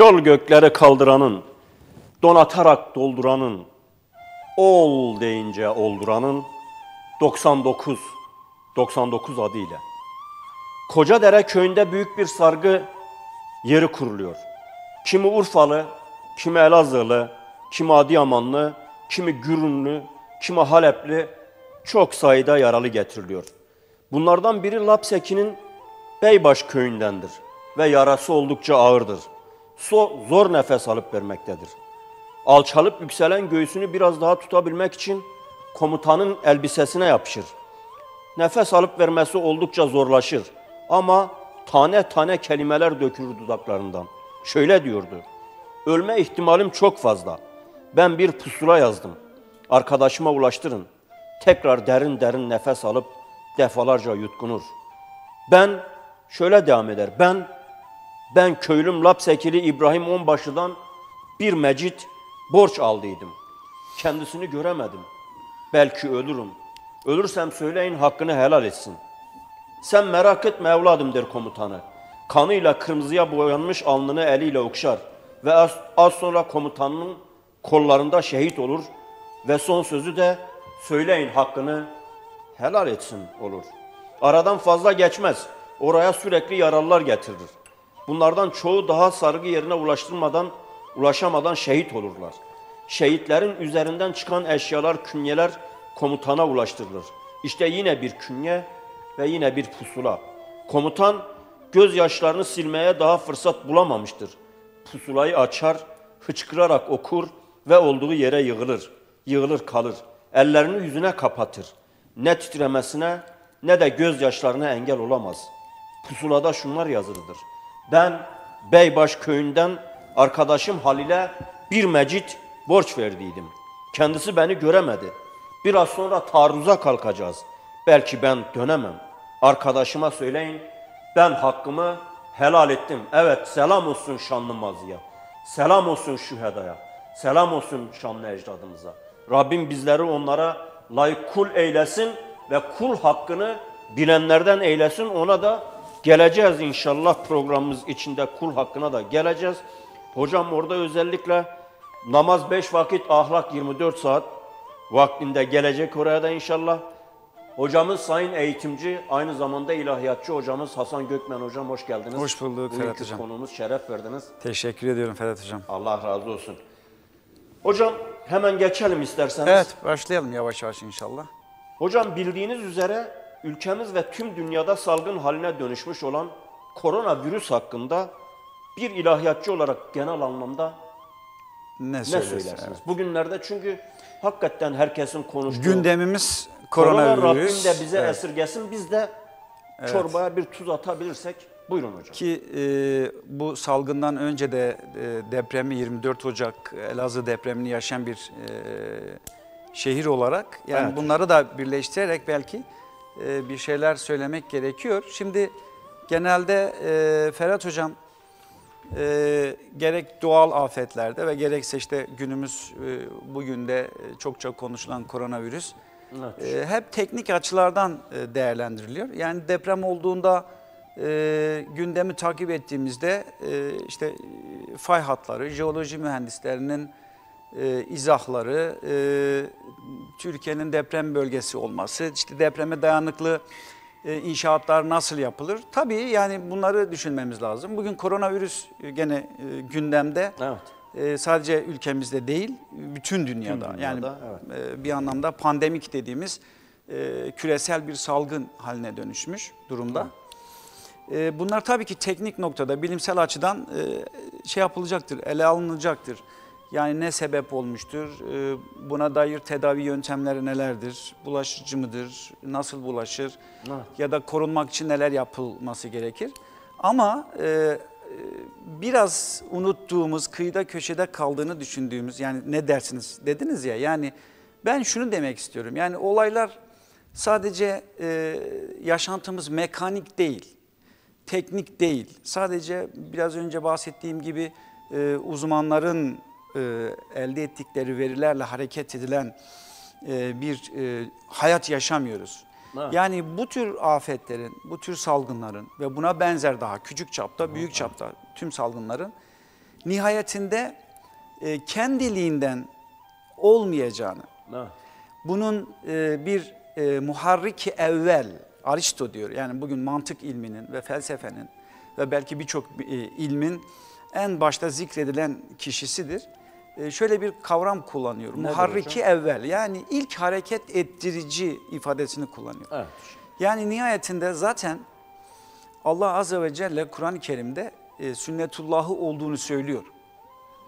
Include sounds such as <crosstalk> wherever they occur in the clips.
Şol gökleri kaldıranın, donatarak dolduranın, ol deyince olduranın 99 99 adıyla. Kocadere köyünde büyük bir sargı yeri kuruluyor. Kimi Urfalı, kimi Elazığlı, kimi Adıyamanlı, kimi Gürünlü, kimi Halepli çok sayıda yaralı getiriliyor. Bunlardan biri Lapseki'nin Beybaş köyündendir ve yarası oldukça ağırdır. Zor nefes alıp vermektedir. Alçalıp yükselen göğsünü biraz daha tutabilmek için komutanın elbisesine yapışır. Nefes alıp vermesi oldukça zorlaşır ama tane tane kelimeler dökülür dudaklarından. Şöyle diyordu. Ölme ihtimalim çok fazla. Ben bir pusula yazdım. Arkadaşıma ulaştırın. Tekrar derin derin nefes alıp defalarca yutkunur. Ben şöyle devam eder. Ben ben köylüm Lapsekili İbrahim Onbaşı'dan bir mecit borç aldıydım. Kendisini göremedim. Belki ölürüm. Ölürsem söyleyin hakkını helal etsin. Sen merak etme evladım der komutanı. Kanıyla kırmızıya boyanmış alnını eliyle okşar ve az, az sonra komutanın kollarında şehit olur ve son sözü de söyleyin hakkını helal etsin olur. Aradan fazla geçmez. Oraya sürekli yaralılar getirir. Bunlardan çoğu daha sargı yerine ulaştırmadan, ulaşamadan şehit olurlar. Şehitlerin üzerinden çıkan eşyalar, künyeler komutana ulaştırılır. İşte yine bir künye ve yine bir pusula. Komutan gözyaşlarını silmeye daha fırsat bulamamıştır. Pusulayı açar, hıçkırarak okur ve olduğu yere yığılır. Yığılır kalır. Ellerini yüzüne kapatır. Ne titremesine ne de gözyaşlarına engel olamaz. Pusulada şunlar yazılıdır. Ben Beybaş köyünden arkadaşım Halil'e bir mecit borç verdiydim. Kendisi beni göremedi. Biraz sonra taarruza kalkacağız. Belki ben dönemem. Arkadaşıma söyleyin, ben hakkımı helal ettim. Evet, selam olsun şanlı maziye. Selam olsun şühedaya. Selam olsun şanlı ecdadımıza. Rabbim bizleri onlara layık kul eylesin ve kul hakkını bilenlerden eylesin. Ona da geleceğiz inşallah programımız içinde kul hakkına da geleceğiz. Hocam orada özellikle namaz 5 vakit, ahlak 24 saat vaktinde gelecek oraya da inşallah. Hocamız sayın eğitimci, aynı zamanda ilahiyatçı hocamız Hasan Gökmen hocam hoş geldiniz. Hoş bulduk Bugünkü Ferhat hocam. konuğumuz şeref verdiniz. Teşekkür ediyorum Ferhat Hocam. Allah razı olsun. Hocam hemen geçelim isterseniz. Evet başlayalım yavaş yavaş inşallah. Hocam bildiğiniz üzere ülkemiz ve tüm dünyada salgın haline dönüşmüş olan koronavirüs hakkında bir ilahiyatçı olarak genel anlamda Ne, ne söylersiniz? Bugünlerde çünkü hakikaten herkesin konuştuğu Gündemimiz korona Rabbim koronavirüs. de bize Evet. esirgesin biz de çorbaya bir tuz atabilirsek buyurun hocam. Ki e, bu salgından önce de e, depremi 24 Ocak Elazığ depremini yaşayan bir e, şehir olarak yani Evet. bunları da birleştirerek belki e, bir şeyler söylemek gerekiyor. Şimdi genelde e, Ferhat Hocam e, gerek doğal afetlerde ve gerekse işte günümüz e, bugün de çokça konuşulan koronavirüs Evet. e, hep teknik açılardan e, değerlendiriliyor. Yani deprem olduğunda e, gündemi takip ettiğimizde e, işte fay hatları, jeoloji mühendislerinin e, izahları, e, Türkiye'nin deprem bölgesi olması, işte depreme dayanıklı e, inşaatlar nasıl yapılır? Tabii yani bunları düşünmemiz lazım. Bugün koronavirüs e, gene e, gündemde. Evet. E, sadece ülkemizde değil, bütün dünyada. dünyada, yani evet. e, bir anlamda pandemik dediğimiz e, küresel bir salgın haline dönüşmüş durumda. E, bunlar tabii ki teknik noktada, bilimsel açıdan e, şey yapılacaktır, ele alınacaktır. Yani ne sebep olmuştur, e, buna dair tedavi yöntemleri nelerdir, bulaşıcı mıdır, nasıl bulaşır Evet. ya da korunmak için neler yapılması gerekir. Ama e, e, biraz unuttuğumuz, kıyıda köşede kaldığını düşündüğümüz yani ne dersiniz dediniz ya yani ben şunu demek istiyorum. Yani olaylar sadece e, yaşantımız mekanik değil, teknik değil. Sadece biraz önce bahsettiğim gibi e, uzmanların e, elde ettikleri verilerle hareket edilen e, bir e, hayat yaşamıyoruz. Evet. Yani bu tür afetlerin, bu tür salgınların ve buna benzer daha küçük çapta, büyük çapta tüm salgınların nihayetinde e, kendiliğinden olmayacağını, Evet. bunun e, bir e, muharriki evvel, Aristo diyor yani bugün mantık ilminin ve felsefenin ve belki birçok e, ilmin en başta zikredilen kişisidir. E, şöyle bir kavram kullanıyor. Nedir muharriki evvel yani ilk hareket ettirici ifadesini kullanıyor. Evet. Yani nihayetinde zaten Allah Azze ve Celle Kur'an-ı Kerim'de e, sünnetullahı olduğunu söylüyor.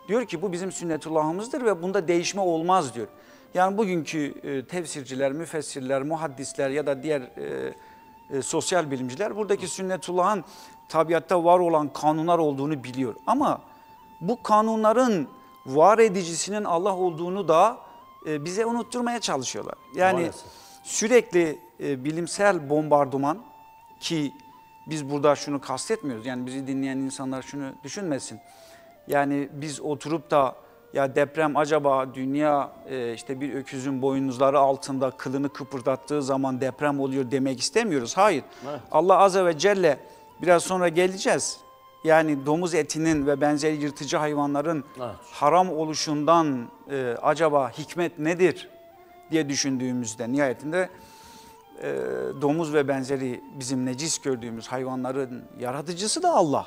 Diyor ki bu bizim sünnetullahımızdır ve bunda değişme olmaz diyor. Yani bugünkü e, tefsirciler, müfessirler, muhaddisler ya da diğer e, e, sosyal bilimciler buradaki sünnetullahın tabiatta var olan kanunlar olduğunu biliyor. Ama bu kanunların var edicisinin Allah olduğunu da e, bize unutturmaya çalışıyorlar. Yani Maalesef. sürekli e, bilimsel bombardıman ki biz burada şunu kastetmiyoruz. Yani bizi dinleyen insanlar şunu düşünmesin. Yani biz oturup da ya deprem acaba dünya e, işte bir öküzün boynuzları altında kılını kıpırdattığı zaman deprem oluyor demek istemiyoruz. Hayır. Evet. Allah Azze ve Celle biraz sonra geleceğiz. Yani domuz etinin ve benzeri yırtıcı hayvanların Evet. haram oluşundan e, acaba hikmet nedir diye düşündüğümüzde nihayetinde e, domuz ve benzeri bizim necis gördüğümüz hayvanların yaratıcısı da Allah.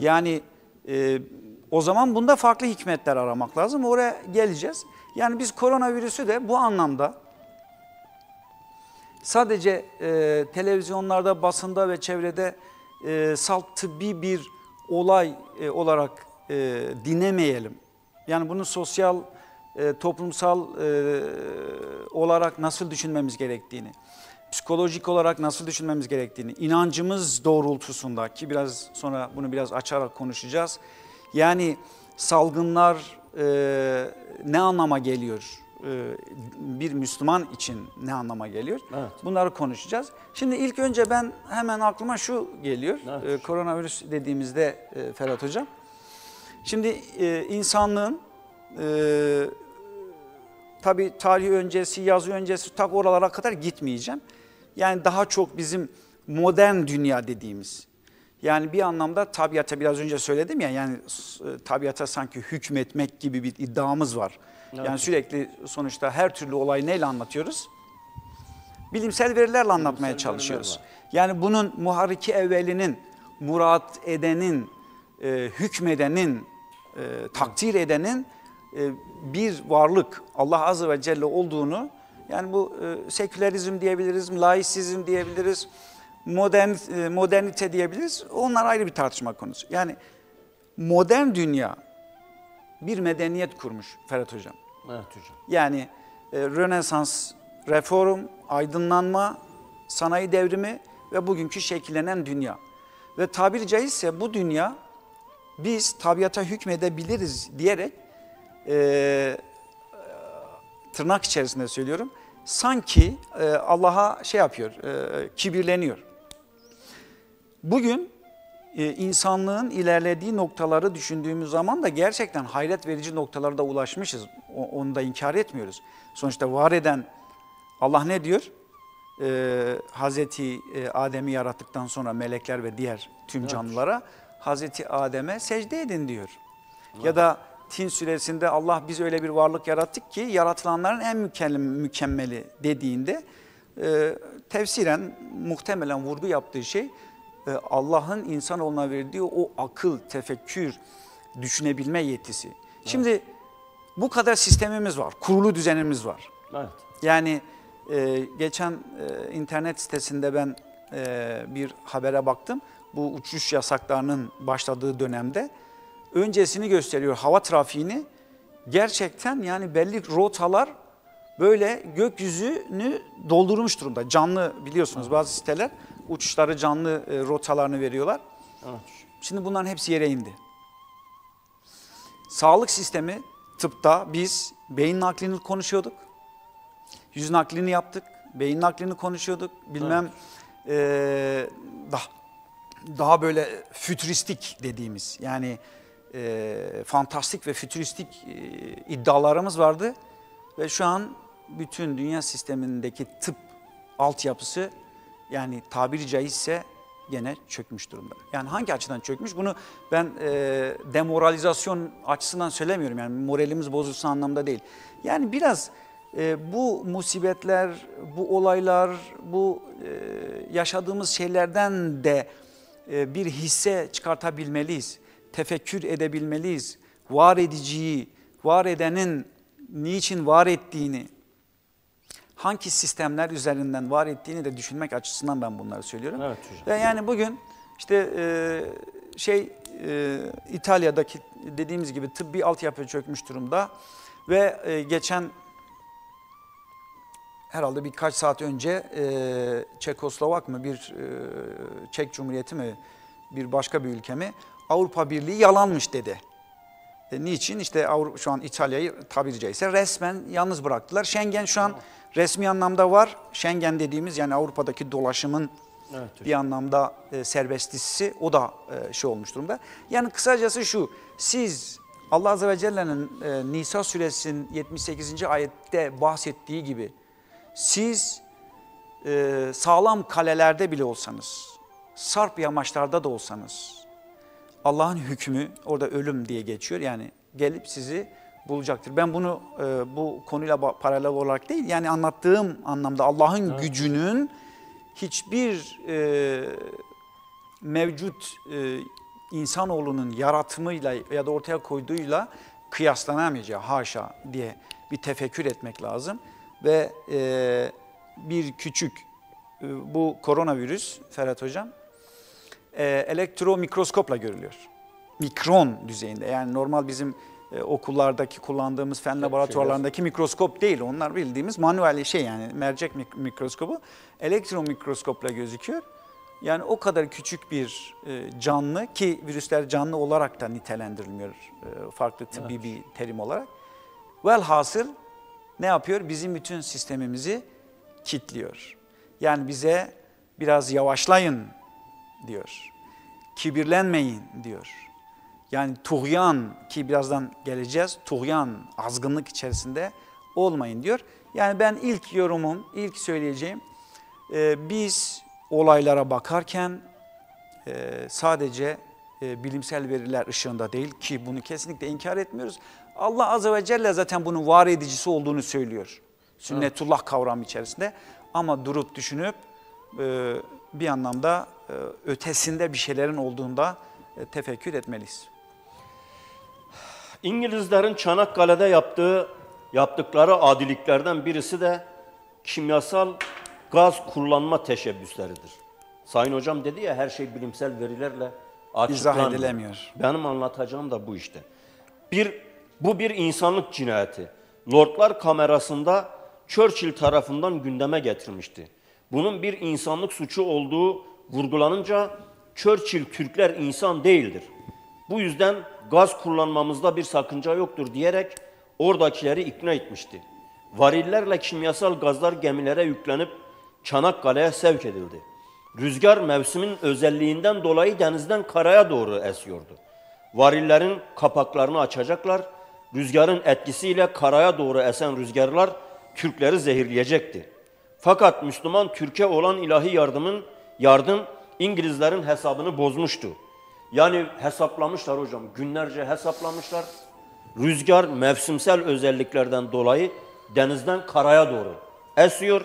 Yani e, o zaman bunda farklı hikmetler aramak lazım. Oraya geleceğiz. Yani biz koronavirüsü de bu anlamda sadece e, televizyonlarda, basında ve çevrede e, salt tıbbi bir olay e, olarak e, dinlemeyelim. Yani bunu sosyal, e, toplumsal e, olarak nasıl düşünmemiz gerektiğini, psikolojik olarak nasıl düşünmemiz gerektiğini, inancımız doğrultusunda ki biraz sonra bunu biraz açarak konuşacağız. Yani salgınlar e, ne anlama geliyor? E, bir Müslüman için ne anlama geliyor? Evet. Bunları konuşacağız. Şimdi ilk önce ben hemen aklıma şu geliyor. Evet. E, koronavirüs dediğimizde e, Ferhat Hocam. Şimdi insanlığın tabii tarih öncesi, yazı öncesi tak oralara kadar gitmeyeceğim. Yani daha çok bizim modern dünya dediğimiz. Yani bir anlamda tabiata biraz önce söyledim ya yani tabiata sanki hükmetmek gibi bir iddiamız var. Yani Evet. sürekli sonuçta her türlü olayı neyle anlatıyoruz? Bilimsel verilerle anlatmaya veriler çalışıyoruz. var. Yani bunun muharriki evvelinin, murat edenin, e, hükmedenin, e, takdir edenin e, bir varlık Allah Azze ve Celle olduğunu yani bu e, sekülerizm diyebiliriz, laisizm diyebiliriz, modern e, modernite diyebiliriz. Onlar ayrı bir tartışma konusu. Yani modern dünya bir medeniyet kurmuş Ferhat Hocam. Evet hocam. Yani e, Rönesans, reform, aydınlanma, sanayi devrimi ve bugünkü şekillenen dünya. Ve tabiri caizse bu dünya biz tabiata hükmedebiliriz diyerek e, tırnak içerisinde söylüyorum. Sanki e, Allah'a şey yapıyor, e, kibirleniyor. Bugün e, insanlığın ilerlediği noktaları düşündüğümüz zaman da gerçekten hayret verici noktalara ulaşmışız. O- onu da inkar etmiyoruz. Sonuçta var eden Allah ne diyor? Ee, Hazreti e, Adem'i yarattıktan sonra melekler ve diğer tüm canlılara Hazreti Adem'e secde edin diyor. Ya da Tin suresinde Allah biz öyle bir varlık yarattık ki yaratılanların en mükemmel- mükemmeli dediğinde e, tefsiren muhtemelen vurgu yaptığı şey Allah'ın insanoğluna verdiği o akıl, tefekkür, düşünebilme yetisi. Şimdi bu kadar sistemimiz var, kurulu düzenimiz var. Evet. Yani e, geçen e, internet sitesinde ben e, bir habere baktım. Bu uçuş yasaklarının başladığı dönemde öncesini gösteriyor hava trafiğini. Gerçekten yani belli rotalar böyle gökyüzünü doldurmuş durumda. Canlı biliyorsunuz bazı siteler uçuşları canlı e, rotalarını veriyorlar. Evet. Şimdi bunların hepsi yere indi. Sağlık sistemi tıpta biz beyin naklini konuşuyorduk. Yüz naklini yaptık. Beyin naklini konuşuyorduk. Bilmem eee, daha daha böyle fütüristik dediğimiz yani eee, fantastik ve fütüristik eee, iddialarımız vardı. Ve şu an bütün dünya sistemindeki tıp altyapısı yani tabiri caizse gene çökmüş durumda. Yani hangi açıdan çökmüş? Bunu ben e, demoralizasyon açısından söylemiyorum. Yani moralimiz bozulsa anlamda değil. Yani biraz e, bu musibetler, bu olaylar, bu e, yaşadığımız şeylerden de e, bir hisse çıkartabilmeliyiz. Tefekkür edebilmeliyiz. Var ediciyi, var edenin niçin var ettiğini, hangi sistemler üzerinden var ettiğini de düşünmek açısından ben bunları söylüyorum. Evet hocam. Ve yani bugün işte e, şey e, İtalya'daki dediğimiz gibi tıbbi altyapı çökmüş durumda ve e, geçen herhalde birkaç saat önce e, Çekoslovak mı bir e, Çek Cumhuriyeti mi bir başka bir ülke mi Avrupa Birliği yalanmış dedi. E, niçin? İşte Avrupa, şu an İtalya'yı tabiri caizse resmen yalnız bıraktılar. Schengen şu an resmi anlamda var. Schengen dediğimiz yani Avrupa'daki dolaşımın Evet hocam. bir anlamda e, serbestlisi o da e, şey olmuş durumda. Yani kısacası şu, siz Allah Azze ve Celle'nin e, Nisa suresinin 78. ayette bahsettiği gibi siz e, sağlam kalelerde bile olsanız, sarp yamaçlarda da olsanız Allah'ın hükmü orada ölüm diye geçiyor. Yani gelip sizi bulacaktır. Ben bunu e, bu konuyla paralel olarak değil yani anlattığım anlamda Allah'ın gücünün hiçbir e, mevcut e, insanoğlunun yaratımıyla ya da ortaya koyduğuyla kıyaslanamayacağı haşa diye bir tefekkür etmek lazım. Ve e, bir küçük e, bu koronavirüs Ferhat Hocam e, elektro mikroskopla görülüyor. Mikron düzeyinde yani normal bizim e, okullardaki kullandığımız fen laboratuvarlarındaki mikroskop değil. Onlar bildiğimiz manuel şey yani mercek mik- mikroskobu elektron mikroskopla gözüküyor. Yani o kadar küçük bir e, canlı ki virüsler canlı olarak da nitelendirilmiyor e, farklı tıbbi bir terim olarak. Velhasıl ne yapıyor? Bizim bütün sistemimizi kitliyor. Yani bize biraz yavaşlayın diyor. Kibirlenmeyin diyor. Yani tuğyan ki birazdan geleceğiz. Tuğyan, azgınlık içerisinde olmayın diyor. Yani ben ilk yorumum, ilk söyleyeceğim e, biz olaylara bakarken e, sadece e, bilimsel veriler ışığında değil ki bunu kesinlikle inkar etmiyoruz. Allah Azze ve Celle zaten bunun var edicisi olduğunu söylüyor. Sünnetullah kavramı içerisinde. Ama durup düşünüp e, bir anlamda e, ötesinde bir şeylerin olduğunda e, tefekkür etmeliyiz. İngilizlerin Çanakkale'de yaptığı yaptıkları adiliklerden birisi de kimyasal gaz kullanma teşebbüsleridir. Sayın hocam dedi ya her şey bilimsel verilerle açıklanmıyor. edilemiyor. Benim anlatacağım da bu işte. Bir bu bir insanlık cinayeti. Lordlar kamerasında Churchill tarafından gündeme getirmişti. Bunun bir insanlık suçu olduğu vurgulanınca Churchill Türkler insan değildir. Bu yüzden gaz kullanmamızda bir sakınca yoktur diyerek oradakileri ikna etmişti. Varillerle kimyasal gazlar gemilere yüklenip Çanakkale'ye sevk edildi. Rüzgar mevsimin özelliğinden dolayı denizden karaya doğru esiyordu. Varillerin kapaklarını açacaklar. Rüzgarın etkisiyle karaya doğru esen rüzgarlar Türkleri zehirleyecekti. Fakat Müslüman Türkiye olan ilahi yardımın yardım İngilizlerin hesabını bozmuştu. Yani hesaplamışlar hocam. Günlerce hesaplamışlar. Rüzgar mevsimsel özelliklerden dolayı denizden karaya doğru esiyor.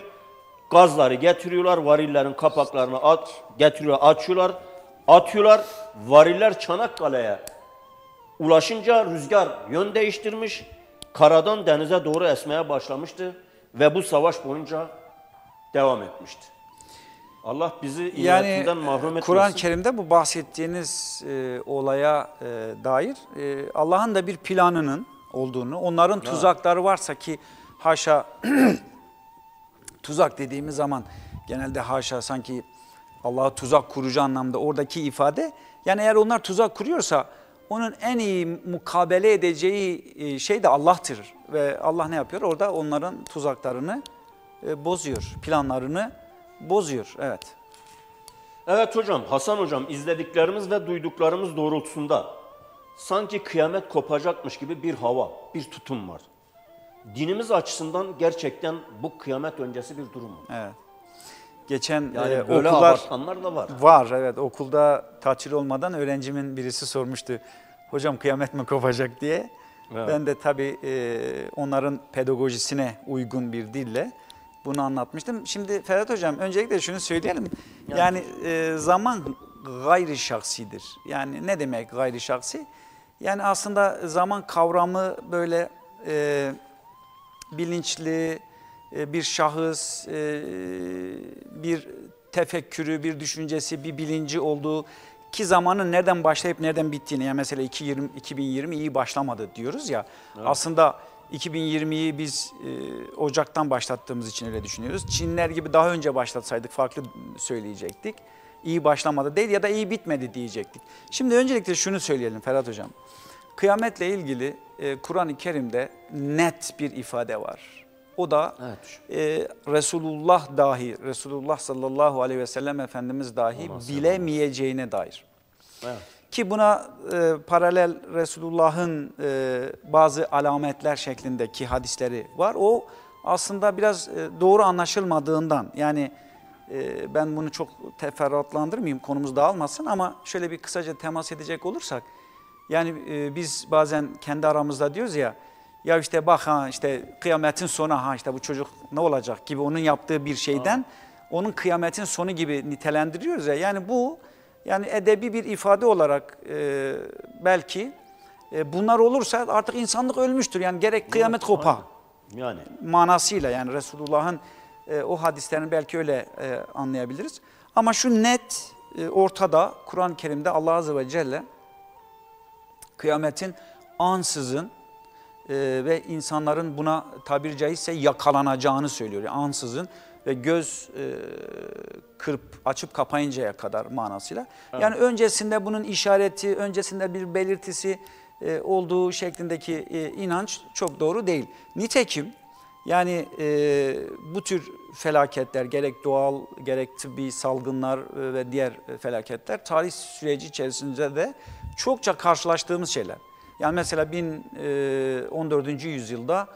Gazları getiriyorlar, varillerin kapaklarını at, getiriyor, açıyorlar, atıyorlar. Variller Çanakkale'ye ulaşınca rüzgar yön değiştirmiş, karadan denize doğru esmeye başlamıştı ve bu savaş boyunca devam etmişti. Allah bizi Yani mahrum etmesin. Kur'an-ı Kerim'de bu bahsettiğiniz e, olaya e, dair e, Allah'ın da bir planının olduğunu, onların tuzakları varsa ki haşa <clears throat> tuzak dediğimiz zaman genelde haşa sanki Allah'a tuzak kurucu anlamda oradaki ifade yani eğer onlar tuzak kuruyorsa onun en iyi mukabele edeceği e, şey de Allah'tır ve Allah ne yapıyor? Orada onların tuzaklarını e, bozuyor, planlarını bozuyor. Evet. Evet hocam, Hasan hocam izlediklerimiz ve duyduklarımız doğrultusunda sanki kıyamet kopacakmış gibi bir hava, bir tutum var. Dinimiz açısından gerçekten bu kıyamet öncesi bir durum mu? Evet. geçen Yani e, böyle okullar da var. var evet okulda tatil olmadan öğrencimin birisi sormuştu. Hocam kıyamet mi kopacak diye. Evet. Ben de tabii e, onların pedagojisine uygun bir dille bunu anlatmıştım. Şimdi Ferhat Hocam öncelikle şunu söyleyelim. Yani e, zaman gayri şahsidir. Yani ne demek gayri şahsi? Yani aslında zaman kavramı böyle e, bilinçli e, bir şahıs, e, bir tefekkürü, bir düşüncesi, bir bilinci olduğu ki zamanın nereden başlayıp nereden bittiğini yani mesela 2020, 2020 iyi başlamadı diyoruz ya. Aslında 2020'yi biz e, Ocak'tan başlattığımız için öyle düşünüyoruz. Çinler gibi daha önce başlatsaydık farklı söyleyecektik. İyi başlamadı değil ya da iyi bitmedi diyecektik. Şimdi öncelikle şunu söyleyelim Ferhat Hocam. Kıyametle ilgili e, Kur'an-ı Kerim'de net bir ifade var. O da Evet. e, Resulullah dahi, Resulullah sallallahu aleyhi ve sellem Efendimiz dahi bilemeyeceğine dair. Evet. Ki buna e, paralel Resulullah'ın e, bazı alametler şeklindeki hadisleri var. O aslında biraz e, doğru anlaşılmadığından yani e, ben bunu çok teferruatlandırmayayım konumuz dağılmasın ama şöyle bir kısaca temas edecek olursak yani e, biz bazen kendi aramızda diyoruz ya ya işte bak ha işte kıyametin sonu ha işte bu çocuk ne olacak? gibi onun yaptığı bir şeyden onun kıyametin sonu gibi nitelendiriyoruz ya. Yani bu yani edebi bir ifade olarak e, belki e, bunlar olursa artık insanlık ölmüştür. Yani gerek kıyamet kopa Yani manasıyla yani Resulullah'ın e, o hadislerini belki öyle e, anlayabiliriz. Ama şu net e, ortada Kur'an-ı Kerim'de Allah Azze ve Celle kıyametin ansızın e, ve insanların buna tabiri caizse yakalanacağını söylüyor. Yani ansızın ve göz e, kırp açıp kapayıncaya kadar manasıyla. Yani öncesinde bunun işareti, öncesinde bir belirtisi e, olduğu şeklindeki e, inanç çok doğru değil. Nitekim yani e, bu tür felaketler gerek doğal gerek tıbbi salgınlar e, ve diğer e, felaketler tarih süreci içerisinde de çokça karşılaştığımız şeyler. Yani mesela bin, e, 14. yüzyılda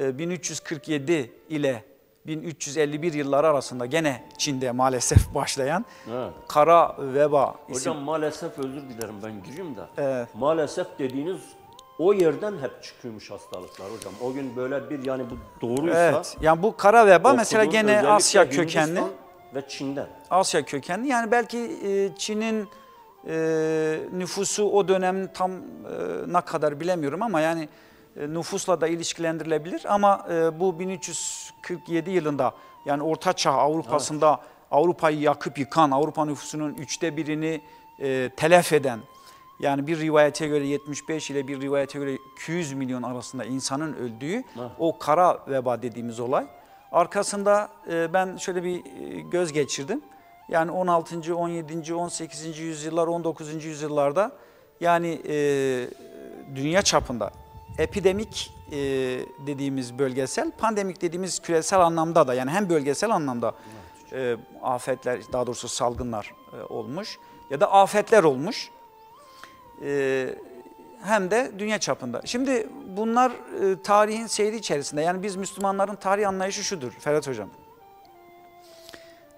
e, 1347 ile 1351 yılları arasında gene Çin'de maalesef başlayan Evet. kara veba isim. hocam maalesef özür dilerim ben gireyim de. Evet. Maalesef dediğiniz o yerden hep çıkıyormuş hastalıklar hocam. O gün böyle bir yani bu doğruysa Evet. Yani bu kara veba mesela gene Asya kökenli. Hindistan ve Çin'den. Asya kökenli. Yani belki e, Çin'in e, nüfusu o dönem tam e, ne kadar bilemiyorum ama yani e, nüfusla da ilişkilendirilebilir. Ama e, bu 1347 yılında yani Orta Çağ Avrupa'sında Avrupa'yı yakıp yıkan, Avrupa nüfusunun üçte birini e, telef eden, yani bir rivayete göre 75 ile bir rivayete göre 200 milyon arasında insanın öldüğü o kara veba dediğimiz olay. Arkasında e, ben şöyle bir e, göz geçirdim. Yani 16. 17. 18. yüzyıllar 19. yüzyıllarda yani e, dünya çapında epidemik e, dediğimiz bölgesel, pandemik dediğimiz küresel anlamda da yani hem bölgesel anlamda e, afetler daha doğrusu salgınlar e, olmuş ya da afetler olmuş. E, hem de dünya çapında. Şimdi bunlar e, tarihin seyri içerisinde yani biz Müslümanların tarih anlayışı şudur Ferhat Hocam.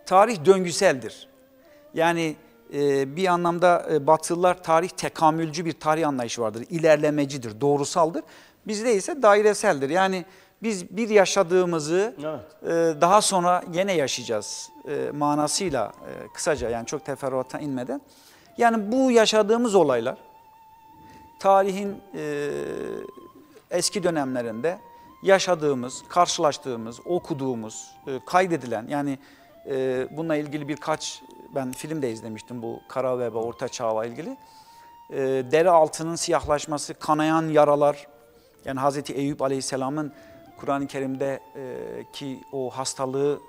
Tarih döngüseldir. Yani e, bir anlamda e, Batılılar tarih tekamülcü bir tarih anlayışı vardır. İlerlemecidir, doğrusaldır. Bizde ise daireseldir. Yani biz bir yaşadığımızı Evet. e, daha sonra yine yaşayacağız e, manasıyla e, kısaca yani çok teferruata inmeden. Yani bu yaşadığımız olaylar tarihin e, eski dönemlerinde yaşadığımız, karşılaştığımız, okuduğumuz, e, kaydedilen yani e, bununla ilgili birkaç ben film de izlemiştim bu Kara Veba Orta Çağ'la ilgili. E, deri altının siyahlaşması, kanayan yaralar yani Hazreti Eyüp Aleyhisselam'ın Kur'an-ı Kerim'de e, ki o hastalığı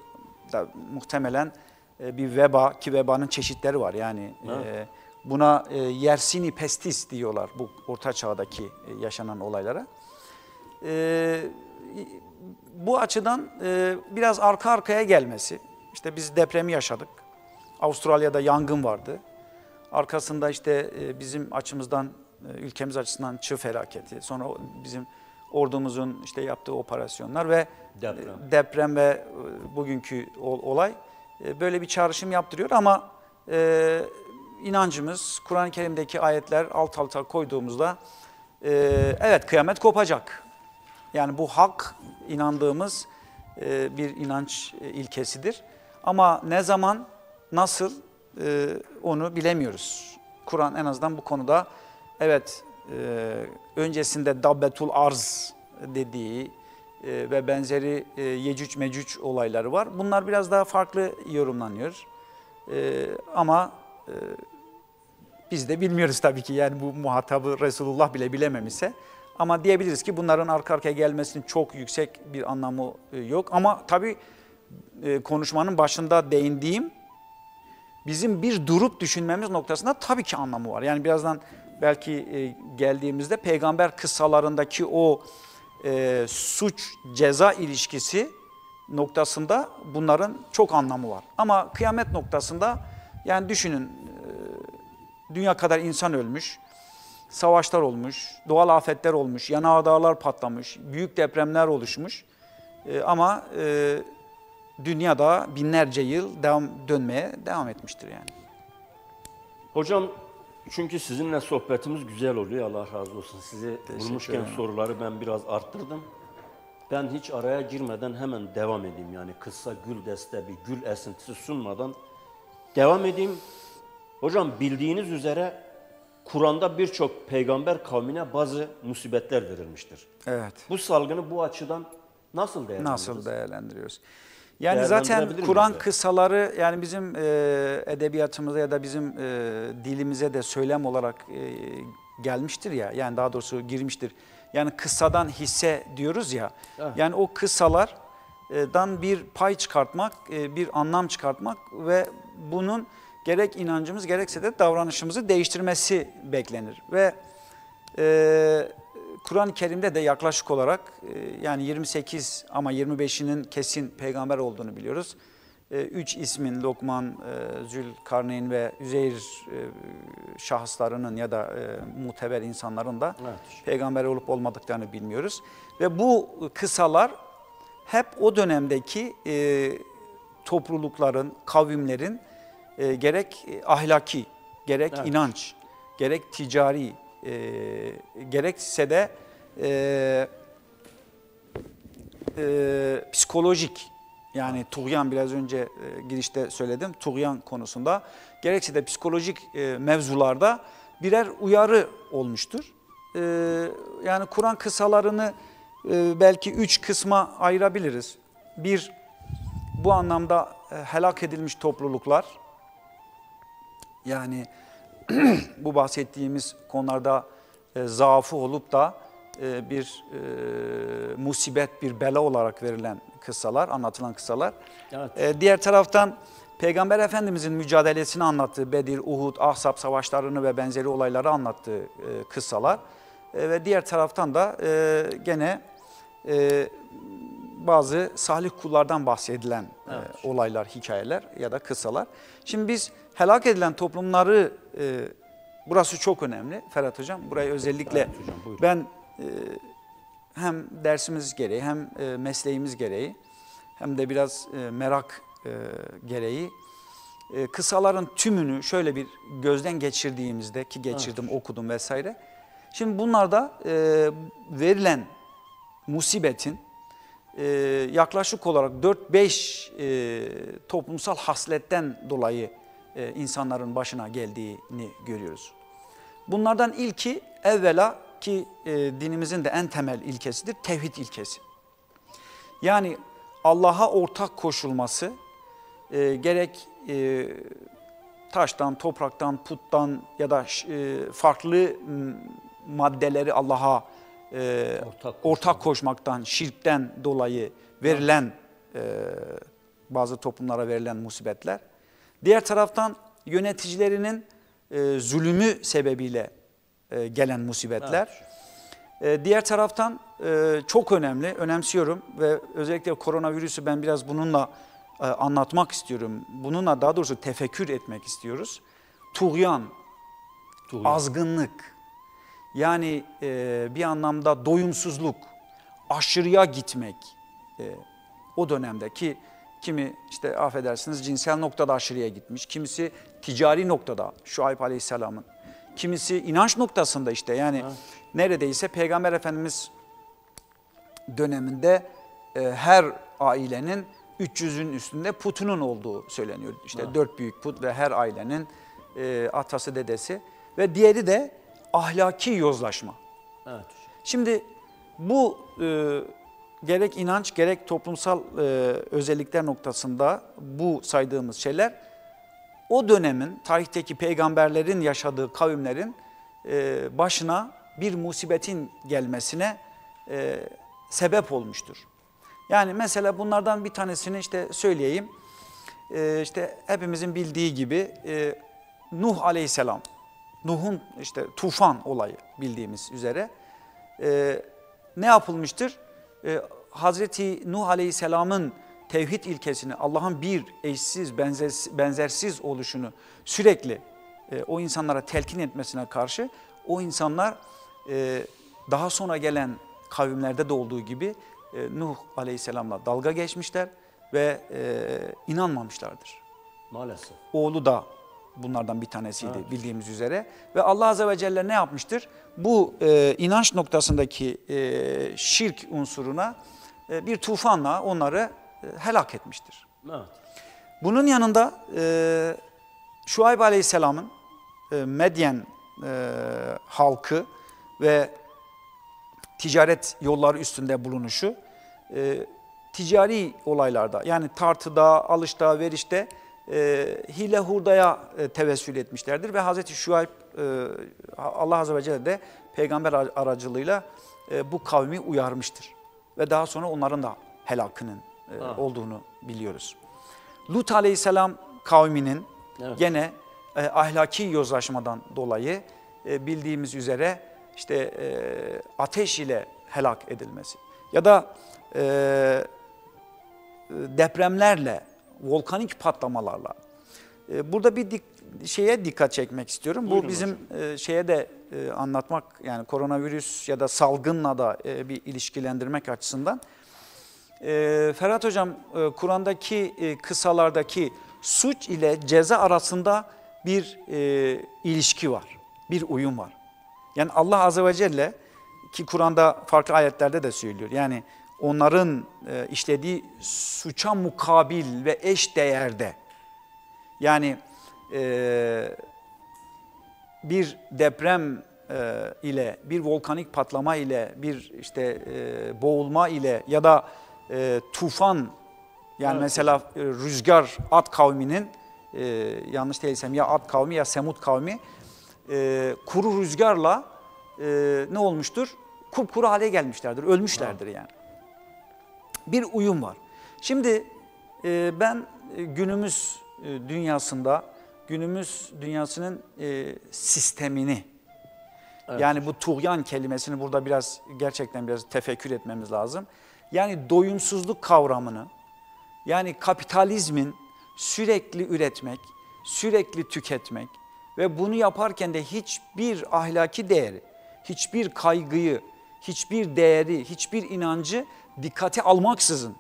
da muhtemelen e, bir veba ki vebanın çeşitleri var yani e, buna e, Yersini pestis diyorlar bu orta çağdaki yaşanan olaylara. Bu açıdan biraz arka arkaya gelmesi işte biz depremi yaşadık. Avustralya'da yangın vardı. Arkasında işte bizim açımızdan ülkemiz açısından çığ felaketi. Sonra bizim ordumuzun işte yaptığı operasyonlar ve Deprem. e, deprem ve e, bugünkü ol- olay e, böyle bir çağrışım yaptırıyor ama e, inancımız Kur'an-ı Kerim'deki ayetler alt alta koyduğumuzda e, evet kıyamet kopacak. Yani bu hak inandığımız e, bir inanç e, ilkesidir. Ama ne zaman, nasıl e, onu bilemiyoruz. Kur'an en azından bu konuda evet e, öncesinde Dabbetul Arz dediği e, ve benzeri e, Yecüc Mecüc olayları var. Bunlar biraz daha farklı yorumlanıyor. E, ama e, biz de bilmiyoruz tabii ki yani bu muhatabı Resulullah bile bilememişse. Ama diyebiliriz ki bunların arka arkaya gelmesinin çok yüksek bir anlamı e, yok. Ama tabii e, konuşmanın başında değindiğim bizim bir durup düşünmemiz noktasında tabii ki anlamı var. Yani birazdan belki e, geldiğimizde peygamber kıssalarındaki o e, suç ceza ilişkisi noktasında bunların çok anlamı var. Ama kıyamet noktasında yani düşünün e, dünya kadar insan ölmüş, savaşlar olmuş, doğal afetler olmuş, yanağ dağlar patlamış, büyük depremler oluşmuş. E, ama e, dünyada binlerce yıl devam dönmeye devam etmiştir yani. Hocam çünkü sizinle sohbetimiz güzel oluyor. Allah razı olsun. Sizi bulmuşken soruları ben biraz arttırdım. Ben hiç araya girmeden hemen devam edeyim. Yani kısa gül deste bir gül esintisi sunmadan devam edeyim. Hocam bildiğiniz üzere Kur'an'da birçok peygamber kavmine bazı musibetler verilmiştir. Evet. Bu salgını bu açıdan nasıl değerlendiririz? Nasıl değerlendiriyoruz? Yani zaten Kur'an kıssaları yani bizim e, edebiyatımıza ya da bizim e, dilimize de söylem olarak e, gelmiştir ya. Yani daha doğrusu girmiştir. Yani kıssadan hisse diyoruz ya. Yani o kıssalardan bir pay çıkartmak, e, bir anlam çıkartmak ve bunun gerek inancımız gerekse de davranışımızı değiştirmesi beklenir. Ve e, Kur'an-ı Kerim'de de yaklaşık olarak e, yani 28 ama 25'inin kesin peygamber olduğunu biliyoruz. E, Üç ismin Lokman, e, Zülkarneyn ve Üzeyr e, şahıslarının ya da e, muteber insanların da Evet. peygamber olup olmadıklarını bilmiyoruz. Ve bu kısalar hep o dönemdeki e, toplulukların, kavimlerin e, gerek ahlaki, gerek Evet. inanç, gerek ticari, e, gerekse de e, e, psikolojik yani tuğyan biraz önce e, girişte söyledim tuğyan konusunda gerekse de psikolojik e, mevzularda birer uyarı olmuştur. E, yani Kur'an kısalarını e, belki üç kısma ayırabiliriz. Bir bu anlamda e, helak edilmiş topluluklar yani <clears throat> bu bahsettiğimiz konularda e, zaafı olup da e, bir e, musibet, bir bela olarak verilen kıssalar, anlatılan kıssalar. Evet. E, diğer taraftan Peygamber Efendimizin mücadelesini anlattığı Bedir, Uhud, Ahzab savaşlarını ve benzeri olayları anlattığı e, kıssalar. E, ve diğer taraftan da e, gene e, bazı salih kullardan bahsedilen e, Evet. olaylar, hikayeler ya da kıssalar. Şimdi biz helak edilen toplumları, e, burası çok önemli Ferhat Hocam. Burayı özellikle Evet hocam, buyurun. ben e, hem dersimiz gereği hem e, mesleğimiz gereği hem de biraz e, merak e, gereği e, kısaların tümünü şöyle bir gözden geçirdiğimizde ki geçirdim, okudum vesaire. Şimdi bunlarda e, verilen musibetin e, yaklaşık olarak 4-5 e, toplumsal hasletten dolayı e, insanların başına geldiğini görüyoruz. Bunlardan ilki evvela ki e, dinimizin de en temel ilkesidir tevhid ilkesi. Yani Allah'a ortak koşulması e, gerek e, taştan, topraktan, puttan ya da e, farklı maddeleri Allah'a e, Ortak ortak, koşmaktan, şirkten dolayı verilen e, bazı toplumlara verilen musibetler. Diğer taraftan yöneticilerinin e, zulümü sebebiyle e, gelen musibetler. E, diğer taraftan e, çok önemli, önemsiyorum ve özellikle koronavirüsü ben biraz bununla e, anlatmak istiyorum. Bununla daha doğrusu tefekkür etmek istiyoruz. Tuğyan, Tuğyan. azgınlık, yani e, bir anlamda doyumsuzluk, aşırıya gitmek e, o dönemdeki kimi işte affedersiniz cinsel noktada aşırıya gitmiş, kimisi ticari noktada Şuayb Aleyhisselam'ın, kimisi inanç noktasında işte yani neredeyse Peygamber Efendimiz döneminde e, her ailenin 300'ün üstünde putunun olduğu söyleniyor. İşte dört büyük put ve her ailenin e, atası dedesi ve diğeri de ahlaki yozlaşma. Evet. Şimdi bu e, gerek inanç gerek toplumsal e, özellikler noktasında bu saydığımız şeyler o dönemin tarihteki peygamberlerin yaşadığı kavimlerin e, başına bir musibetin gelmesine e, sebep olmuştur. Yani mesela bunlardan bir tanesini işte söyleyeyim. E, işte hepimizin bildiği gibi e, Nuh Aleyhisselam, Nuh'un işte tufan olayı bildiğimiz üzere e, ne yapılmıştır? E, Hazreti Nuh Aleyhisselam'ın tevhid ilkesini, Allah'ın bir, eşsiz, benzersiz, benzersiz oluşunu sürekli e, o insanlara telkin etmesine karşı o insanlar e, daha sonra gelen kavimlerde de olduğu gibi e, Nuh Aleyhisselam'la dalga geçmişler ve e, inanmamışlardır. Maalesef. Oğlu da bunlardan bir tanesiydi bildiğimiz üzere. Ve Allah Azze ve Celle ne yapmıştır? Bu e, inanç noktasındaki e, şirk unsuruna e, bir tufanla onları e, helak etmiştir. Evet. Bunun yanında e, Şuayb Aleyhisselam'ın e, Medyen e, halkı ve ticaret yolları üstünde bulunuşu e, ticari olaylarda yani tartıda, alışta, verişte hile hurdaya e, tevessül etmişlerdir ve Hazreti Şuayb e, Allah Azze ve Celle de peygamber aracılığıyla e, bu kavmi uyarmıştır. Ve daha sonra onların da helakının e, Ah. olduğunu biliyoruz. Lut Aleyhisselam kavminin Evet. gene e, ahlaki yozlaşmadan dolayı e, bildiğimiz üzere işte e, ateş ile helak edilmesi ya da e, depremlerle, volkanik patlamalarla. E, burada bir dik, şeye dikkat çekmek istiyorum. Buyurun Bu bizim e, şeye de e, anlatmak yani koronavirüs ya da salgınla da e, bir ilişkilendirmek açısından. E, Ferhat Hocam e, Kur'an'daki e, kısalardaki suç ile ceza arasında bir e, ilişki var, bir uyum var. Yani Allah Azze ve Celle ki Kur'an'da farklı ayetlerde de söylüyor. Yani onların e, işlediği suça mukabil ve eş değerde. Yani e, bir deprem e, ile, bir volkanik patlama ile, bir işte e, boğulma ile ya da e, tufan yani Evet. mesela e, rüzgar Ad kavminin e, yanlış değilsem ya Ad kavmi ya Semud kavmi e, kuru rüzgarla e, ne olmuştur? Kupkuru hale gelmişlerdir, ölmüşlerdir yani. Bir uyum var. Şimdi e, ben e, günümüz e, dünyasında, günümüz dünyasının e, sistemini, Evet. yani bu tuğyan kelimesini burada biraz gerçekten biraz tefekkür etmemiz lazım. Yani doyumsuzluk kavramını, yani kapitalizmin sürekli üretmek, sürekli tüketmek ve bunu yaparken de hiçbir ahlaki değeri, hiçbir kaygıyı, hiçbir değeri, hiçbir inancı dikkate almaksızın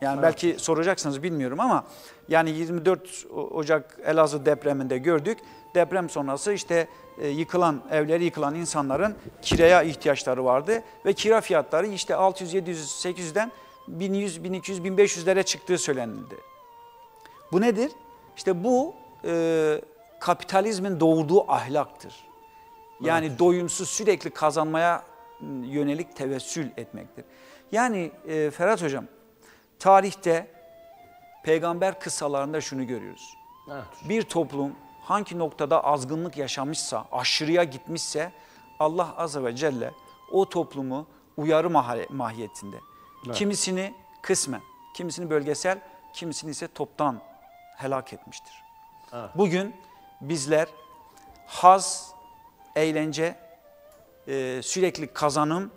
yani belki soracaksınız bilmiyorum ama yani 24 O- Ocak Elazığ depreminde gördük. Deprem sonrası işte e, yıkılan evleri yıkılan insanların kiraya ihtiyaçları vardı ve kira fiyatları işte 600 700 800'den 1100 1200 1500'lere çıktığı söylenildi. Bu nedir? İşte bu e, kapitalizmin doğurduğu ahlaktır. Yani doyumsuz sürekli kazanmaya yönelik tevessül etmektir. Yani e, Ferhat Hocam tarihte peygamber kıssalarında şunu görüyoruz. Evet. Bir toplum hangi noktada azgınlık yaşamışsa, aşırıya gitmişse Allah Azze ve Celle o toplumu uyarı mahiyetinde. Evet. Kimisini kısmen, kimisini bölgesel, kimisini ise toptan helak etmiştir. Evet. Bugün bizler haz, eğlence, e, sürekli kazanım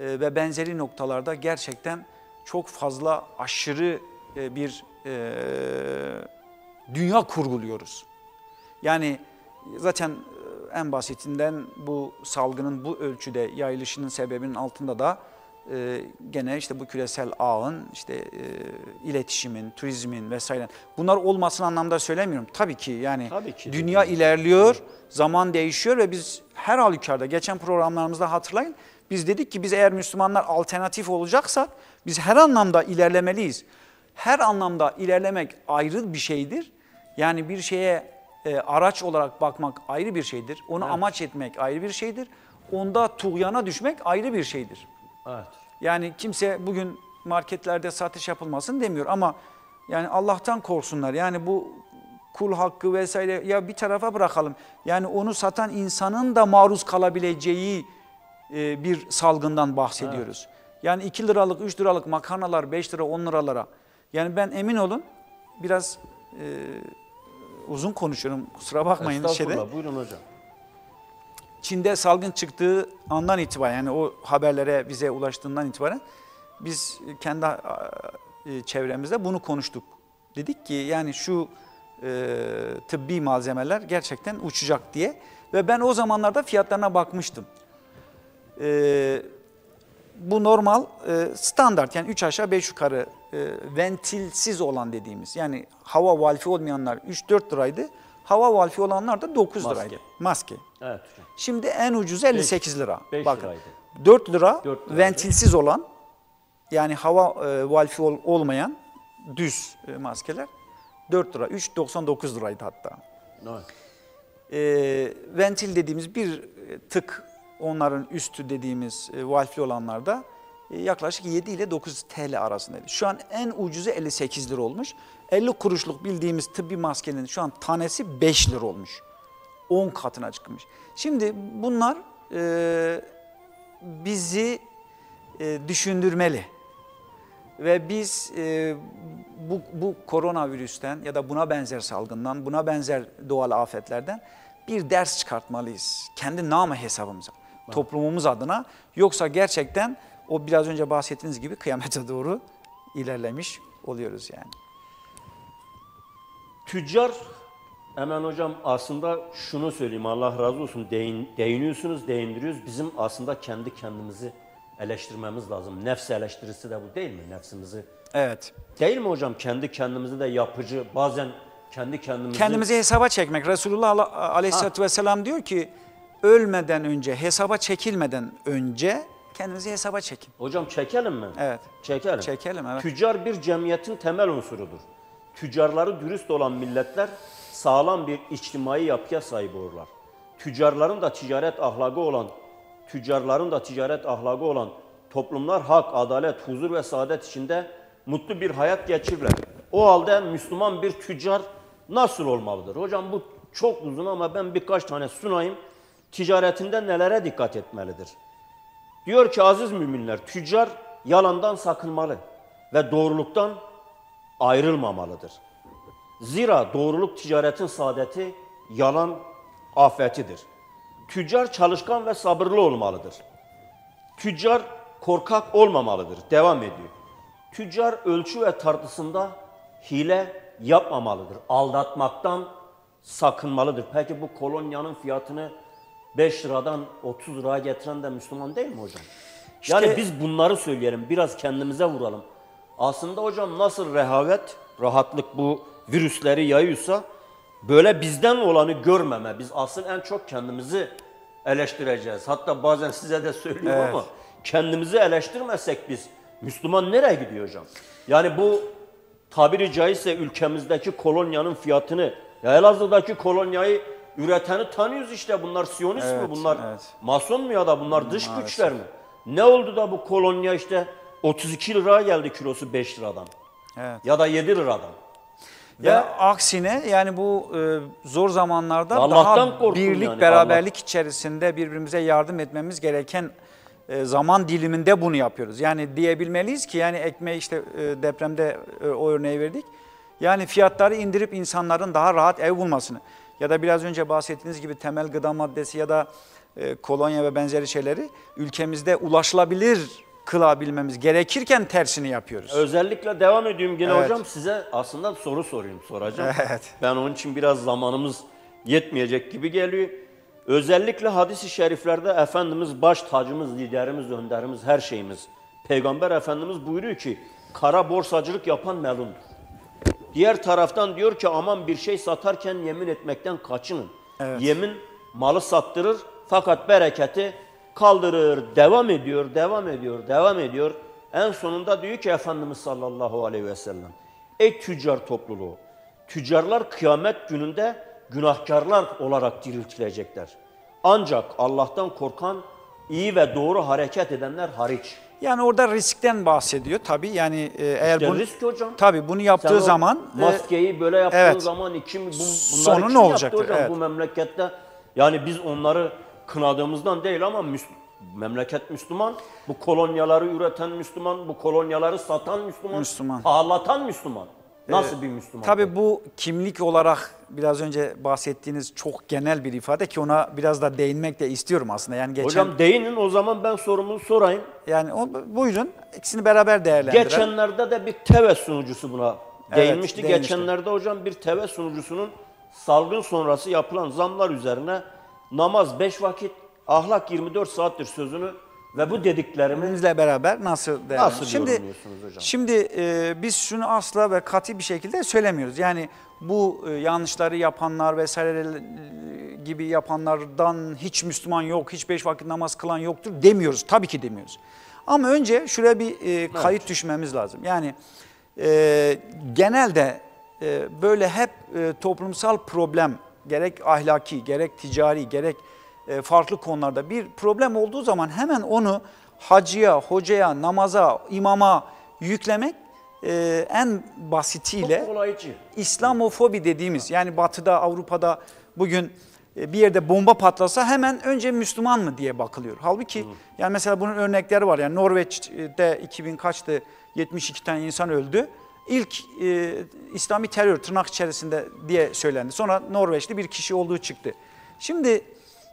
ve benzeri noktalarda gerçekten çok fazla aşırı e, bir e, dünya kurguluyoruz. Yani zaten e, en basitinden bu salgının bu ölçüde yayılışının sebebinin altında da e, gene işte bu küresel ağın, işte e, iletişimin, turizmin vesaire. Bunlar olmasın anlamda söylemiyorum. Tabii ki yani Tabii ki. dünya ilerliyor, zaman değişiyor ve biz her halükarda geçen programlarımızda hatırlayın. Biz dedik ki biz eğer Müslümanlar alternatif olacaksak biz her anlamda ilerlemeliyiz. Her anlamda ilerlemek ayrı bir şeydir. Yani bir şeye e, araç olarak bakmak ayrı bir şeydir. Onu amaç etmek ayrı bir şeydir. Onda tuğyana düşmek ayrı bir şeydir. Evet. Yani kimse bugün marketlerde satış yapılmasın demiyor ama yani Allah'tan korksunlar. Yani bu kul hakkı vesaire ya bir tarafa bırakalım. Yani onu satan insanın da maruz kalabileceği e, bir salgından bahsediyoruz. Yani 2 liralık, 3 liralık makarnalar 5 lira, 10 liralara. Yani ben emin olun biraz e, uzun konuşuyorum kusura bakmayın şeyde. Estağfurullah. Buyurun hocam. Çin'de salgın çıktığı andan itibaren yani o haberlere bize ulaştığından itibaren biz kendi e, çevremizde bunu konuştuk. Dedik ki yani şu e, tıbbi malzemeler gerçekten uçacak diye ve ben o zamanlarda fiyatlarına bakmıştım. E, bu normal e, standart yani 3 aşağı 5 yukarı e, ventilsiz olan dediğimiz yani hava valfi olmayanlar 3-4 liraydı. Hava valfi olanlar da 9 Maske. liraydı. Maske. Evet hocam. Şimdi en ucuzu 58 lira. beş Bakın. liraydı. 4 lira Dört liraydı. ventilsiz olan yani hava e, valfi ol- olmayan düz e, maskeler 4 lira. 3.99 liraydı hatta. Evet. E, ventil dediğimiz bir e, tık onların üstü dediğimiz e, valfli olanlarda e, yaklaşık 7 ile 9 TL arasındaydı. Şu an en ucuzu 58 lira olmuş. 50 kuruşluk bildiğimiz tıbbi maskenin şu an tanesi 5 lira olmuş. 10 katına çıkmış. Şimdi bunlar e, bizi e, düşündürmeli. Ve biz e, bu, bu koronavirüsten ya da buna benzer salgından, buna benzer doğal afetlerden bir ders çıkartmalıyız. Kendi nama hesabımıza, toplumumuz adına. Yoksa gerçekten o biraz önce bahsettiğiniz gibi kıyamete doğru ilerlemiş oluyoruz yani. Tüccar hemen hocam aslında şunu söyleyeyim Allah razı olsun değin, değiniyorsunuz değindiriyoruz. Bizim aslında kendi kendimizi eleştirmemiz lazım. Nefs eleştirisi de bu değil mi? Nefsimizi. Evet. Değil mi hocam? Kendi kendimizi de yapıcı bazen kendi kendimizi... Kendimizi hesaba çekmek. Resulullah Ale- Aleyhisselatü Vesselam diyor ki ölmeden önce, hesaba çekilmeden önce kendinizi hesaba çekin. Hocam çekelim mi? Evet. Çekelim. Çekelim, evet. Tüccar bir cemiyetin temel unsurudur. Tüccarları dürüst olan milletler sağlam bir içtimai yapıya sahip olurlar. Tüccarların da ticaret ahlakı olan, tüccarların da ticaret ahlakı olan toplumlar hak, adalet, huzur ve saadet içinde mutlu bir hayat geçirirler. O halde Müslüman bir tüccar nasıl olmalıdır? Hocam bu çok uzun ama ben birkaç tane sunayım. Ticaretinde nelere dikkat etmelidir? Diyor ki aziz müminler, tüccar yalandan sakınmalı ve doğruluktan ayrılmamalıdır. Zira doğruluk ticaretin saadeti, yalan afetidir. Tüccar çalışkan ve sabırlı olmalıdır. Tüccar korkak olmamalıdır. Devam ediyor. Tüccar ölçü ve tartısında hile yapmamalıdır. Aldatmaktan sakınmalıdır. Peki bu kolonyanın fiyatını 5 liradan 30 liraya getiren de Müslüman değil mi hocam? yani İşte- biz bunları söyleyelim, biraz kendimize vuralım. Aslında hocam nasıl rehavet, rahatlık bu virüsleri yayıyorsa böyle bizden olanı görmeme. Biz asıl en çok kendimizi eleştireceğiz. Hatta bazen size de söylüyorum Evet. ama kendimizi eleştirmesek biz Müslüman nereye gidiyor hocam? Yani bu tabiri caizse ülkemizdeki kolonyanın fiyatını, ya Elazığ'daki kolonyayı üreteni tanıyoruz işte. Bunlar Siyonist mi? Evet, Bunlar evet. Mason mu ya da bunlar dış güçler mi? Ne oldu da bu kolonya işte 32 liraya geldi kilosu 5 liradan Evet. ya da 7 liradan. Ve aksine yani bu e, zor zamanlarda Allah'tan daha birlik, yani, beraberlik içerisinde birbirimize yardım etmemiz gereken e, zaman diliminde bunu yapıyoruz. Yani diyebilmeliyiz ki yani ekmeği işte e, depremde e, o örneği verdik. Yani fiyatları indirip insanların daha rahat ev bulmasını ya da biraz önce bahsettiğiniz gibi temel gıda maddesi ya da e, kolonya ve benzeri şeyleri ülkemizde ulaşılabilir kılabilmemiz gerekirken tersini yapıyoruz. Özellikle devam ediyorum yine Evet. hocam size aslında soru sorayım soracağım. Evet. Ben onun için biraz zamanımız yetmeyecek gibi geliyor. Özellikle hadis-i şeriflerde Efendimiz baş tacımız, liderimiz, önderimiz, her şeyimiz Peygamber Efendimiz buyuruyor ki kara borsacılık yapan melundur. Diğer taraftan diyor ki aman bir şey satarken yemin etmekten kaçının. Yemin malı sattırır fakat bereketi kaldırır. Devam ediyor, devam ediyor, devam ediyor. En sonunda diyor ki Efendimiz sallallahu aleyhi ve sellem. Ey tüccar topluluğu, tüccarlar kıyamet gününde günahkarlar olarak diriltilecekler. Ancak Allah'tan korkan, iyi ve doğru hareket edenler hariç. Yani orada riskten bahsediyor tabii. Yani e, eğer İşte bunu risk hocam. tabii bunu Sen yaptığı o zaman e, maskeyi böyle yaptığın evet. zaman iki bu, Sonu kim ne hocam Evet. bu memlekette? Yani biz onları kınadığımızdan değil ama Müs- memleket Müslüman, bu kolonyaları üreten Müslüman, bu kolonyaları satan Müslüman, Müslüman. pahalatan Müslüman. Nasıl bir Müslüman? Tabii bu kimlik olarak biraz önce bahsettiğiniz çok genel bir ifade ki ona biraz da değinmek de istiyorum aslında. Yani geçen Hocam değinin o zaman ben sorumu sorayım. yani o, buyurun ikisini beraber değerlendirelim. Geçenlerde de bir TV sunucusu buna Evet, değinmişti. değinmişti. Geçenlerde hocam bir TV sunucusunun salgın sonrası yapılan zamlar üzerine namaz 5 vakit, ahlak 24 saattir sözünü ve bu dediklerimi Bizle beraber nasıl değerlendirelim? Nasıl Şimdi, hocam? Şimdi e, biz şunu asla ve katı bir şekilde söylemiyoruz. Yani bu e, yanlışları yapanlar vesaire e, gibi yapanlardan hiç Müslüman yok, hiç beş vakit namaz kılan yoktur demiyoruz. Tabii ki demiyoruz. Ama önce şuraya bir e, kayıt düşmemiz lazım. Yani e, genelde e, böyle hep e, toplumsal problem gerek ahlaki, gerek ticari, gerek farklı konularda bir problem olduğu zaman hemen onu hacıya, hocaya, namaza, imama yüklemek e, en basitiyle. İslamofobi dediğimiz yani batıda Avrupa'da bugün e, bir yerde bomba patlasa hemen önce Müslüman mı diye bakılıyor. Halbuki yani mesela bunun örnekleri var. Yani Norveç'te 2000 kaçtı 72 tane insan öldü. İlk e, İslami terör tırnak içerisinde diye söylendi. Sonra Norveçli bir kişi olduğu çıktı. Şimdi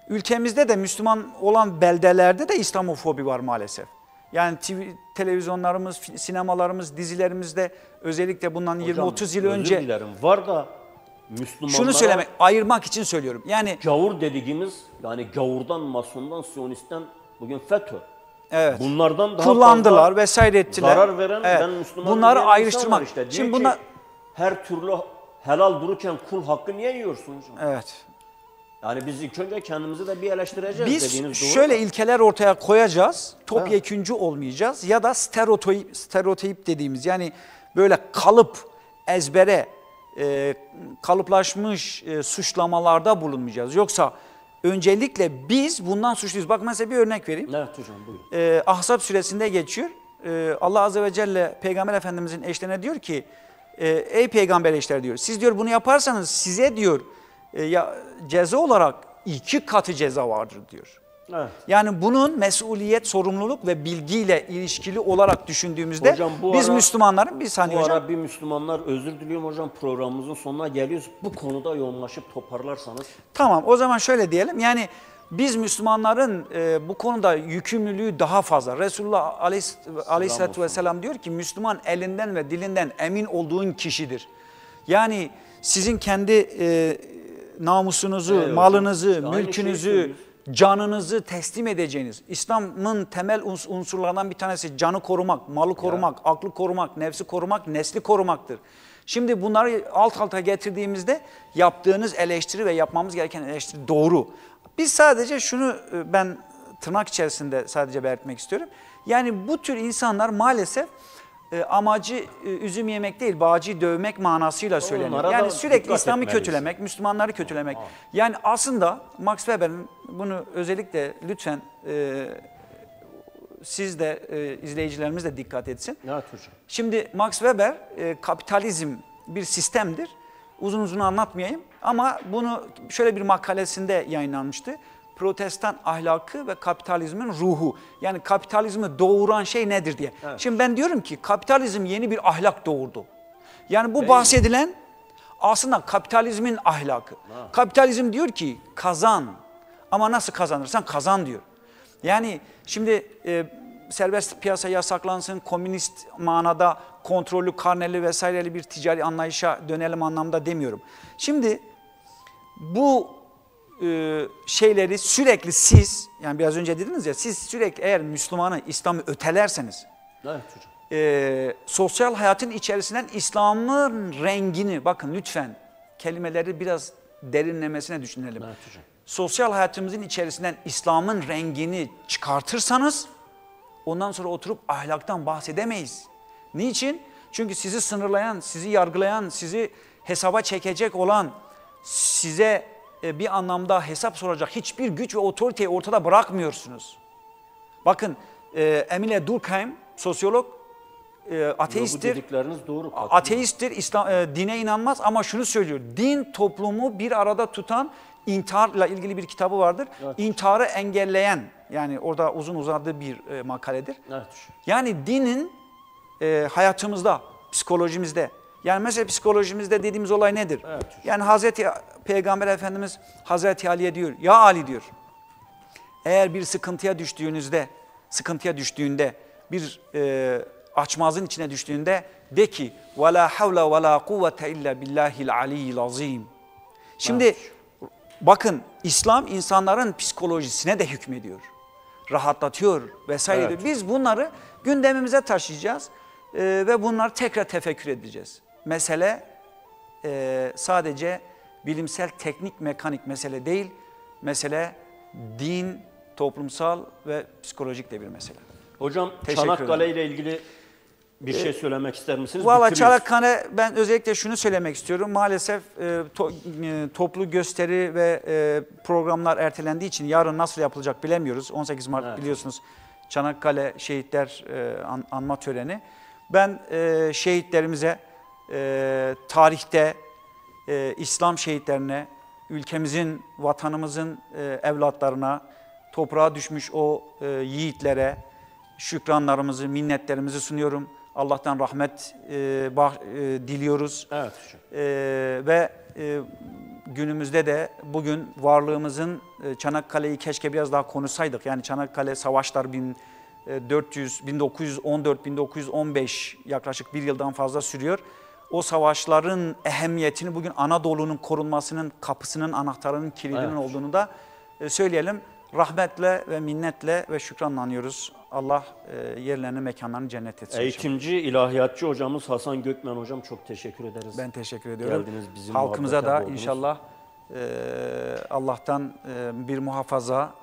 ülkemizde de Müslüman olan beldelerde de İslamofobi var maalesef. Yani TV, televizyonlarımız, sinemalarımız, dizilerimizde özellikle bundan Hocam, 20-30 yıl önce dilerim. Var da Müslümanlara şunu söylemek, ayırmak için söylüyorum. Yani gavur dediğimiz yani gavurdan, masondan, siyonistten bugün FETÖ. evet. Bunlardan daha kullandılar fazla vesaire ettiler. Zarar veren Evet. ben Müslümanım Bunları ayrıştırmak. Işte. Diyor Şimdi bunlar her türlü helal dururken kul hakkı niye yiyorsun hocam? evet. Yani biz ilk önce kendimizi de bir eleştireceğiz Biz dediğiniz doğru. şöyle ilkeler ortaya koyacağız. Topyeküncü olmayacağız ya da stereotip stereotip dediğimiz yani böyle kalıp ezbere e, kalıplaşmış e, suçlamalarda bulunmayacağız. Yoksa öncelikle biz bundan suçluyuz. Bak mesela bir örnek vereyim. Evet hocam buyurun. e, Ahzab suresinde geçiyor. E, Allah Azze ve Celle Peygamber Efendimizin eşlerine diyor ki, e, ey peygamber eşler diyor, siz diyor bunu yaparsanız size diyor e, ya, ceza olarak iki katı ceza vardır diyor. Evet. Yani bunun mesuliyet, sorumluluk ve bilgiyle ilişkili olarak düşündüğümüzde Hocam bu biz ara- Müslümanların bir saniye Bu hocam. ara bir Müslümanlar özür diliyorum hocam programımızın sonuna geliyoruz. Bu konuda yoğunlaşıp toparlarsanız. Tamam o zaman şöyle diyelim yani biz Müslümanların e, bu konuda yükümlülüğü daha fazla. Resulullah Aleyhis- Aleyhisselatü. Vesselam diyor ki Müslüman elinden ve dilinden emin olduğun kişidir. Yani sizin kendi e, namusunuzu, Evet malınızı, şeyi mülkünüzü, canınızı teslim edeceğiniz. İslam'ın temel uns- unsurlarından bir tanesi canı korumak, malı korumak, aklı korumak, nefsi korumak, nesli korumaktır. Şimdi bunları alt alta getirdiğimizde yaptığınız eleştiri ve yapmamız gereken eleştiri doğru. Biz sadece şunu e, ben tırnak içerisinde sadece belirtmek istiyorum. Yani bu tür insanlar maalesef e, amacı e, üzüm yemek değil, bağcıyı dövmek manasıyla söyleniyor. Yani sürekli İslam'ı kötülemek, Müslümanları kötülemek. Yani aslında Max Weber'in bunu özellikle lütfen e, siz de e, izleyicilerimiz de dikkat etsin. Evet hocam. Şimdi Max Weber e, kapitalizm bir sistemdir. Uzun uzun anlatmayayım ama bunu şöyle bir makalesinde yayınlanmıştı. Protestan ahlakı ve kapitalizmin ruhu. Yani kapitalizmi doğuran şey nedir diye. Şimdi ben diyorum ki kapitalizm yeni bir ahlak doğurdu. Yani bu bahsedilen aslında kapitalizmin ahlakı. Kapitalizm diyor ki kazan ama nasıl kazanırsan kazan diyor. Yani şimdi e, serbest piyasa yasaklansın, komünist manada kontrollü, karneli vesaireli bir ticari anlayışa dönelim anlamda demiyorum. Şimdi bu e, şeyleri sürekli siz, yani biraz önce dediniz ya, siz sürekli eğer Müslümanı, İslam'ı ötelerseniz, Evet hocam. Ee, sosyal hayatın içerisinden İslam'ın rengini bakın lütfen kelimeleri biraz derinlemesine düşünelim. Evet hocam. Sosyal hayatımızın içerisinden İslam'ın rengini çıkartırsanız ondan sonra oturup ahlaktan bahsedemeyiz. Niçin? Çünkü sizi sınırlayan, sizi yargılayan, sizi hesaba çekecek olan, size e, bir anlamda hesap soracak hiçbir güç ve otoriteyi ortada bırakmıyorsunuz. Bakın e, Emile Durkheim, sosyolog, e, ateisttir. dedikleriniz doğru. katılıyorum. Ateisttir, İslam, e, dine inanmaz ama şunu söylüyor. Din toplumu bir arada tutan intiharla ilgili bir kitabı vardır. Evet. İntiharı engelleyen yani orada uzun uzadığı bir e, makaledir. Evet. Yani dinin e, hayatımızda, psikolojimizde yani mesela psikolojimizde dediğimiz olay nedir? Evet hocam. Yani Hazreti Peygamber Efendimiz Hazreti Ali'ye diyor ya Ali diyor. Eğer bir sıkıntıya düştüğünüzde, sıkıntıya düştüğünde, bir e, açmazın içine düştüğünde de ki وَلَا حَوْلَ وَلَا قُوَّةَ إِلَّا بِاللّٰهِ الْعَلِيِّ الْعَظِيمِ Şimdi bakın İslam insanların psikolojisine de hükmediyor. Rahatlatıyor vesaire. Evet. diyor. Biz bunları gündemimize taşıyacağız e, ve bunları tekrar tefekkür edeceğiz. Mesele e, sadece bilimsel teknik mekanik mesele değil, mesele din, toplumsal ve psikolojik de bir mesele. Hocam Teşekkür Çanakkale ile ilgili bir şey söylemek ister misiniz? Valla. Çanakkale ben özellikle şunu söylemek istiyorum. Maalesef e, to- e, toplu gösteri ve e, programlar ertelendiği için yarın nasıl yapılacak bilemiyoruz. 18 Mart Evet. biliyorsunuz Çanakkale Şehitler e, an- anma töreni. Ben e, şehitlerimize e, tarihte e, İslam şehitlerine, ülkemizin, vatanımızın e, evlatlarına, toprağa düşmüş o e, yiğitlere şükranlarımızı, minnetlerimizi sunuyorum. Allah'tan rahmet e, bah- e, diliyoruz. Evet. E, ve e, günümüzde de bugün varlığımızın e, Çanakkale'yi keşke biraz daha konuşsaydık. Yani Çanakkale savaşlar e, 1400, 1914-1915 yaklaşık bir yıldan fazla sürüyor. O savaşların ehemmiyetini bugün Anadolu'nun korunmasının kapısının anahtarının kilidinin Evet. olduğunu da e, söyleyelim. Rahmetle ve minnetle ve şükranla anıyoruz. Allah e, yerlerini mekanlarını cennet etsin. Eğitimci, ilahiyatçı hocamız Hasan Gökmen hocam çok teşekkür ederiz. Ben teşekkür ediyorum. Geldiniz, bizim Halkımıza da boğdunuz. inşallah e, Allah'tan bir muhafaza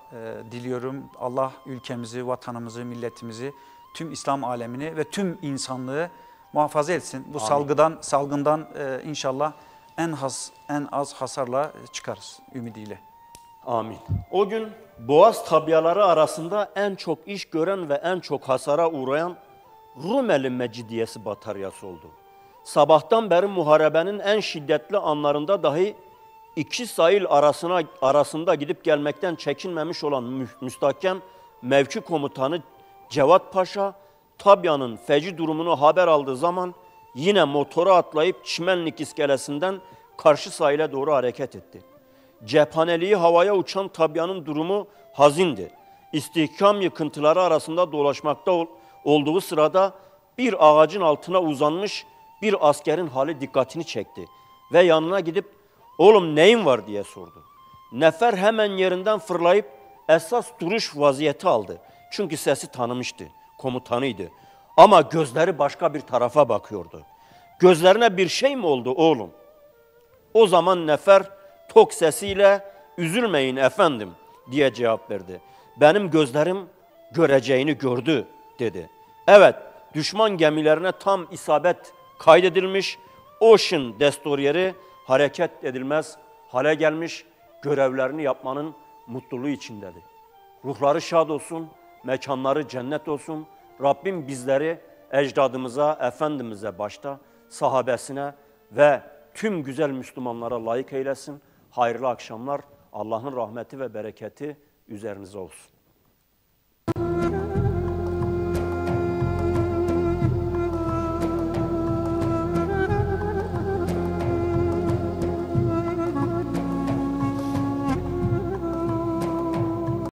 diliyorum. Allah ülkemizi, vatanımızı, milletimizi, tüm İslam alemini ve tüm insanlığı muhafaza etsin. Bu Amin. salgıdan salgından e, inşallah en has en az hasarla çıkarız ümidiyle. Amin. O gün Boğaz tabiaları arasında en çok iş gören ve en çok hasara uğrayan Rumeli Mecidiyesi bataryası oldu. Sabahtan beri muharebenin en şiddetli anlarında dahi iki sahil arasına arasında gidip gelmekten çekinmemiş olan mü- müstahkem mevki komutanı Cevat Paşa, Tabya'nın feci durumunu haber aldığı zaman yine motora atlayıp Çimenlik iskelesinden karşı sahile doğru hareket etti. Cephaneliği havaya uçan Tabya'nın durumu hazindi. İstihkam yıkıntıları arasında dolaşmakta ol- olduğu sırada bir ağacın altına uzanmış bir askerin hali dikkatini çekti ve yanına gidip oğlum neyin var diye sordu. Nefer hemen yerinden fırlayıp esas duruş vaziyeti aldı. Çünkü sesi tanımıştı, komutanıydı. Ama gözleri başka bir tarafa bakıyordu. Gözlerine bir şey mi oldu oğlum? O zaman Nefer tok sesiyle üzülmeyin efendim diye cevap verdi. Benim gözlerim göreceğini gördü dedi. Evet düşman gemilerine tam isabet kaydedilmiş. Ocean Destroyer'i hareket edilmez hale gelmiş görevlerini yapmanın mutluluğu içindedir. Ruhları şad olsun, mekanları cennet olsun. Rabbim bizleri ecdadımıza, Efendimiz'e başta, sahabesine ve tüm güzel Müslümanlara layık eylesin. Hayırlı akşamlar. Allah'ın rahmeti ve bereketi üzerinize olsun.